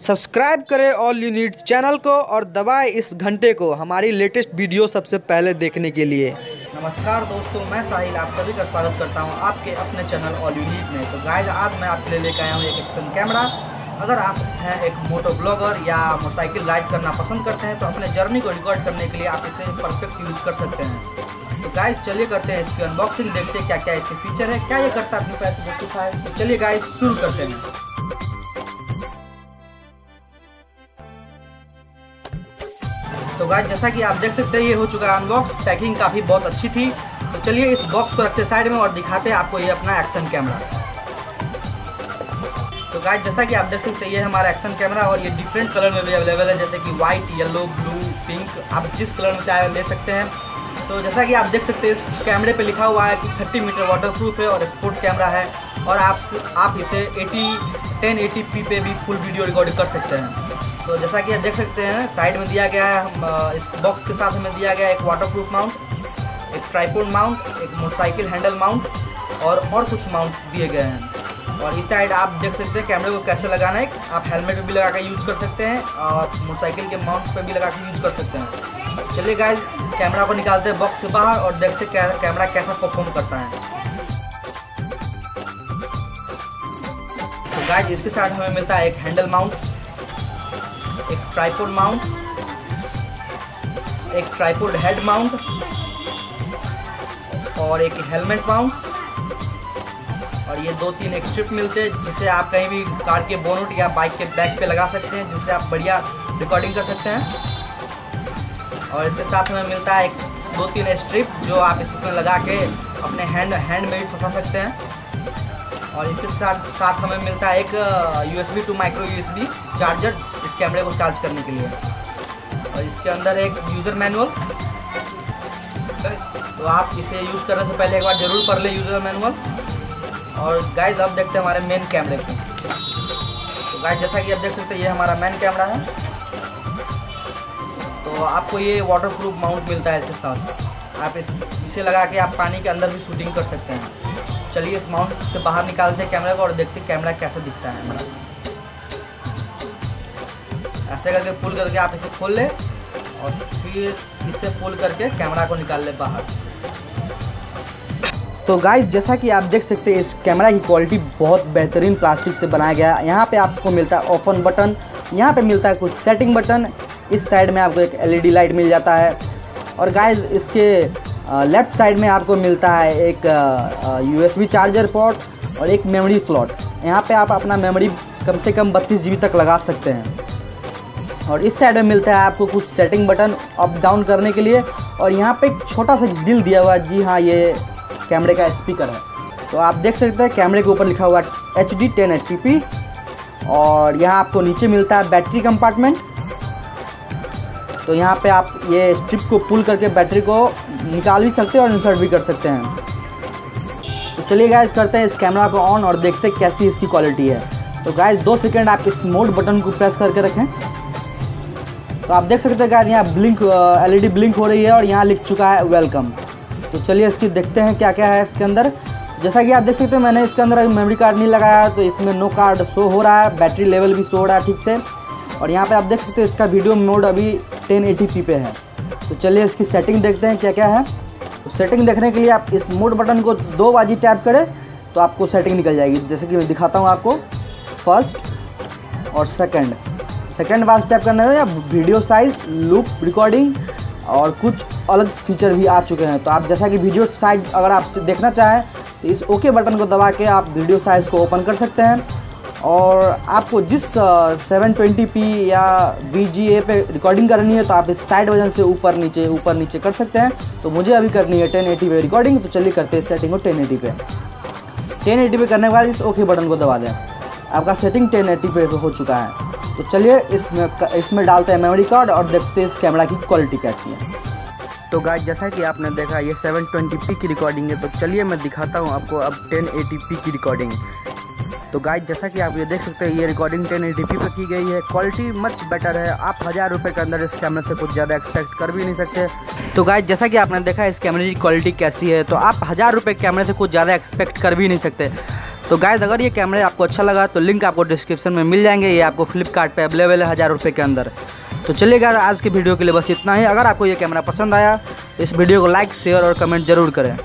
Subscribe करें all unit channel को और दबाएँ इस घंटे को हमारी लेटेस्ट वीडियो सबसे पहले देखने के लिए। नमस्कार दोस्तों, मैं साहिल, आप सभी का स्वागत करता हूँ आपके अपने चैनल ऑल यूनिट में। तो गाइस आज मैं आपके लिए लेकर आया हूँ एक एक्शन कैमरा अगर आप हैं एक मोटो ब्लॉगर या मोटरसाइकिल राइड करना पसंद करते हैं तो अपने जर्नी को रिकॉर्ड करने के लिए आप इसे परफेक्ट यूज़ कर सकते हैं। तो गाइस चलिए करते हैं इसकी अनबॉक्सिंग देखते हैं क्या क्या इसके फीचर है क्या ये करता है अपने पैसे तो चलिए गाइस शुरू करते हैं। गाइस जैसा कि आप देख सकते हैं, ये हो चुका है अनबॉक्स पैकिंग काफ़ी बहुत अच्छी थी। तो चलिए इस बॉक्स को रखते साइड में और दिखाते हैं आपको ये अपना एक्शन कैमरा तो गाइस जैसा कि आप देख सकते हैं, ये हमारा एक्शन कैमरा और ये डिफरेंट कलर में भी अवेलेबल है, जैसे कि वाइट येलो ब्लू पिंक आप जिस कलर में चाहे ले सकते हैं। तो जैसा कि आप देख सकते हैं, इस कैमरे पे लिखा हुआ है कि 30 मीटर वाटरप्रूफ है और स्पोर्ट कैमरा है और आप आप इसे 80 1080p पे भी फुल वीडियो रिकॉर्ड कर सकते हैं। तो जैसा कि आप देख सकते हैं साइड में दिया गया है हम इस बॉक्स के साथ हमें दिया गया एक वाटरप्रूफ माउंट एक ट्राईपोड माउंट एक मोटरसाइकिल हैंडल माउंट और और कुछ माउंट दिए गए हैं। और इस साइड आप देख सकते हैं कैमरे को कैसे लगाना है। आप हेलमेट पे भी लगा कर यूज़ कर सकते हैं और मोटरसाइकिल के माउंट पर भी लगा कर यूज़ कर सकते हैं। चलिए गाइज़ कैमरा को निकालते हैं बॉक्स से बाहर और देखते हैं कैमरा कैसा परफॉर्म करता है। तो गाइज़ इसके साथ हमें मिलता है एक हैंडल माउंट एक ट्राईपोड माउंट एक ट्राईपोड हेड माउंट और एक हेलमेट माउंट और ये दो तीन एक स्ट्रिप मिलते हैं जिसे आप कहीं भी कार के बोनट या बाइक के बैक पे लगा सकते हैं, जिससे आप बढ़िया रिकॉर्डिंग कर सकते हैं। और इसके साथ हमें मिलता है एक दो तीन स्ट्रिप जो आप इसमें लगा के अपने हैंड हैंड में भी फंसा सकते हैं। और इसके साथ साथ हमें मिलता है एक U S B to micro U S B charger इस कैमरे को चार्ज करने के लिए। और इसके अंदर एक यूज़र मैनुअल तो आप इसे यूज़ करने से पहले एक बार ज़रूर पढ़ लें यूज़र मैनुअल और गाइस अब देखते हैं हमारे मेन कैमरे को। तो गाइस जैसा कि आप देख सकते हैं, ये हमारा मेन कैमरा है। तो आपको ये वाटर प्रूफ माउंट मिलता है इसके साथ। आप इस, इसे लगा के आप पानी के अंदर भी शूटिंग कर सकते हैं। चलिए इस माउंट से बाहर निकालते हैं कैमरे को और देखते हैं कैमरा कैसा दिखता है। ऐसे करके पुल करके आप इसे खोल ले और फिर इसे पुल करके कैमरा को निकाल ले बाहर। तो गाइस जैसा कि आप देख सकते हैं, इस कैमरा की क्वालिटी बहुत बेहतरीन प्लास्टिक से बनाया गया है। यहाँ पे आपको मिलता है ओपन बटन यहाँ पे मिलता है कुछ सेटिंग बटन इस साइड में आपको एक एलईडी लाइट मिल जाता है। और गाइस इसके लेफ़्ट साइड में आपको मिलता है एक यूएसबी चार्जर पोर्ट और एक मेमोरी स्लॉट यहाँ पे आप अपना मेमोरी कम से कम बत्तीस जी तक लगा सकते हैं। और इस साइड में मिलता है आपको कुछ सेटिंग बटन अप डाउन करने के लिए। और यहाँ पे एक छोटा सा दिल दिया हुआ है, जी हाँ ये कैमरे का स्पीकर है। तो आप देख सकते हैं कैमरे के ऊपर लिखा हुआ H D ten H P और यहाँ आपको नीचे मिलता है बैटरी कंपार्टमेंट तो यहाँ पे आप ये स्ट्रिप को पुल करके बैटरी को निकाल भी सकते हैं और इंसर्ट भी कर सकते हैं। तो चलिए गाइज़ करते हैं इस कैमरा को ऑन और देखते हैं कैसी इसकी क्वालिटी है। तो गाइज़ दो सेकेंड आप इस मोड बटन को प्रेस करके रखें। तो आप देख सकते हैं गाइज़ यहाँ ब्लिंक एलईडी ब्लिंक हो रही है और यहाँ लिख चुका है वेलकम तो चलिए इसकी देखते हैं क्या क्या है इसके अंदर। जैसा कि आप देख सकते हैं, मैंने इसके अंदर अभी मेमोरी कार्ड नहीं लगाया तो इसमें नो कार्ड शो हो रहा है बैटरी लेवल भी शो हो रहा है, ठीक से। और यहाँ पे आप देख सकते हैं इसका वीडियो मोड अभी 1080p पे है। तो चलिए इसकी सेटिंग देखते हैं क्या क्या है। तो सेटिंग देखने के लिए आप इस मोड बटन को दो बाजी टैप करें तो आपको सेटिंग निकल जाएगी। जैसे कि मैं दिखाता हूँ आपको फ़र्स्ट और सेकेंड सेकेंड बाज टैप करने में या वीडियो साइज़ लूप रिकॉर्डिंग और कुछ अलग फीचर भी आ चुके हैं। तो आप जैसा कि वीडियो साइज़ अगर आप देखना चाहें तो इस ओके बटन को दबा के आप वीडियो साइज़ को ओपन कर सकते हैं। और आपको जिस 720p या VGA पे रिकॉर्डिंग करनी है तो आप इस साइड वज़न से ऊपर नीचे ऊपर नीचे कर सकते हैं। तो मुझे अभी करनी है 1080 पे रिकॉर्डिंग तो चलिए करते हैं सेटिंग को 1080 पे। 1080 पे करने के बाद इस ओके बटन को दबा दें। आपका सेटिंग 1080 पे हो चुका है। तो चलिए इसमें इसमें डालते हैं मेमोरी कार्ड और देखते हैं इस कैमरा की क्वालिटी कैसी है। तो गाइस जैसा कि आपने देखा, ये 720p की रिकॉर्डिंग है तो चलिए मैं दिखाता हूँ आपको अब 1080p की रिकॉर्डिंग तो गाइस जैसा कि आप ये देख सकते हैं, ये रिकॉर्डिंग 1080p पे की गई है। क्वालिटी मच बेटर है। आप हज़ार रुपये के अंदर इस कैमरे से कुछ ज़्यादा एक्सपेक्ट कर भी नहीं सकते। तो गाइस जैसा कि आपने देखा, इस कैमरे की क्वालिटी कैसी है तो आप हज़ार रुपये कैमरे से कुछ ज़्यादा एक्सपेक्ट कर भी नहीं सकते। तो गाइज़ अगर ये कैमरे आपको अच्छा लगा तो लिंक आपको डिस्क्रिप्शन में मिल जाएँगे। ये आपको फ्लिपकार्ट अवेलेबल है हज़ार रुपये के अंदर। तो चलिए गाइज़ आज की वीडियो के लिए बस इतना ही। अगर आपको ये कैमरा पसंद आया, इस वीडियो को लाइक शेयर और कमेंट ज़रूर करें।